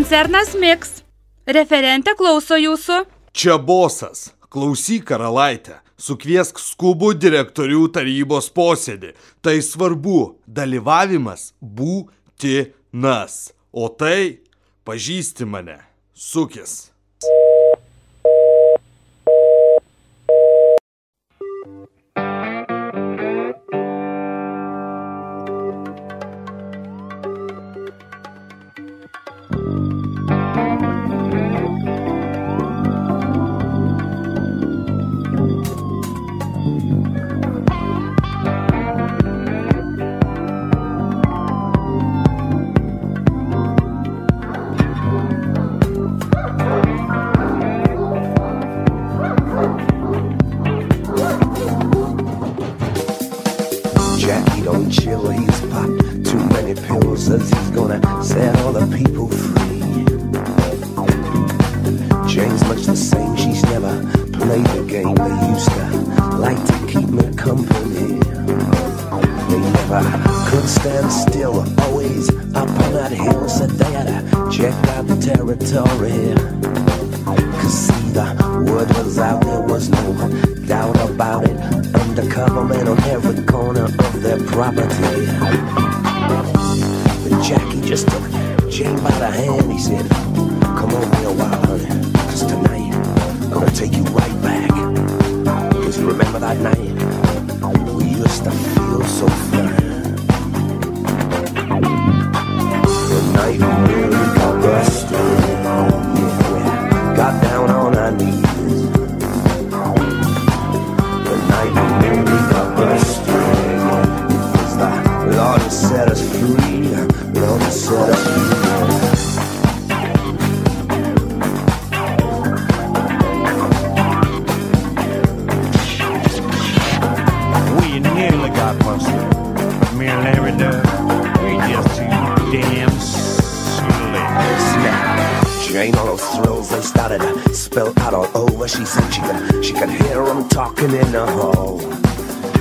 Koncernas Mix. Referentė klauso jūsų. Čia bosas. Klausyk, karalaitė. Sukviesk skubų direktorių tarybos posėdį. Tai svarbu. Dalyvavimas būtinas. O tai pažįsti mane. Sukis. Set all the people free. Jane's much the same, she's never played the game they used to like to keep me company. They never could stand still, always up on that hill, said they had to check out the territory. Cause see, the word was out, there was no doubt about it. Undercover men on every corner of their property. Just took Jane by the hand. He said, Come on here a while, honey. Cause tonight, I'm gonna take you right back. Cause you remember that night? Oh, we used to feel so fine. The night we really got busted. Yeah, we got down on our knees. The night we really got busted. Yeah, it the Lord set us free. She said she could, she could hear them talking in the hall.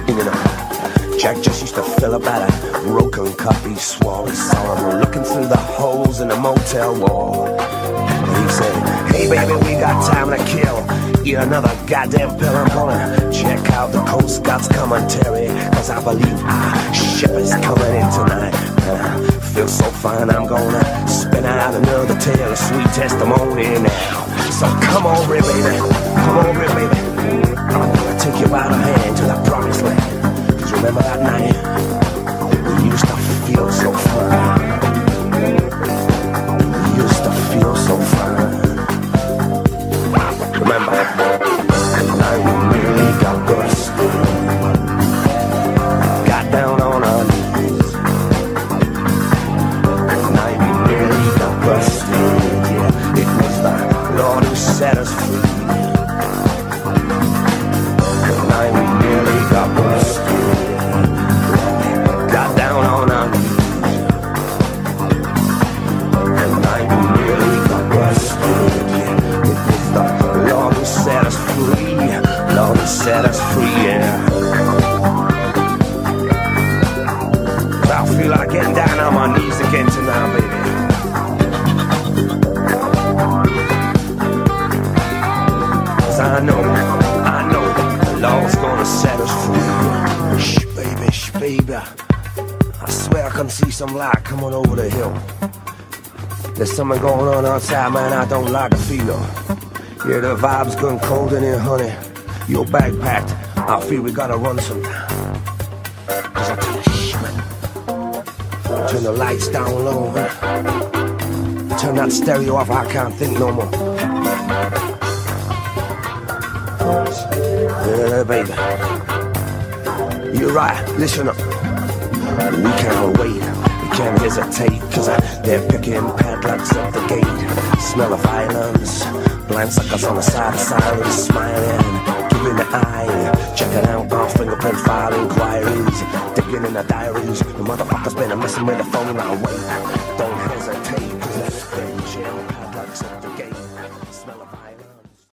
In the Jack just used to fill about a broken cup swore. He saw him looking through the holes in the motel wall. And he said, Hey baby, we got time to kill. Eat another goddamn pill. I'm gonna check out the Coast Guard's commentary. Cause I believe our ship is coming in tonight. And I feel so fine, I'm gonna spin out another tale of sweet testimony now. So come Ray, baby. Come Ray, baby. I'm gonna take you by the hand to the remember that night? Getting down on my knees again tonight, baby. Cause I know, I know, the Lord's gonna set us free. Shh, baby, shh, baby. I swear I can see some light coming over the hill. There's something going on outside, man. I don't like the feel. Yeah, the vibe's gone cold in here, honey. Your bag packed. I feel we gotta run some. Turn the lights down low. Turn that stereo off, I can't think no more. Yeah, baby. You're right, listen up. We can't wait, we can't hesitate, cause they're picking padlocks at the gate. Smell of violence, blind suckers on the side of silence, smiling, giving the eye, checking out our fingerprint file inquiries, in the diaries. The motherfuckers been messing with the phone now. Wait, don't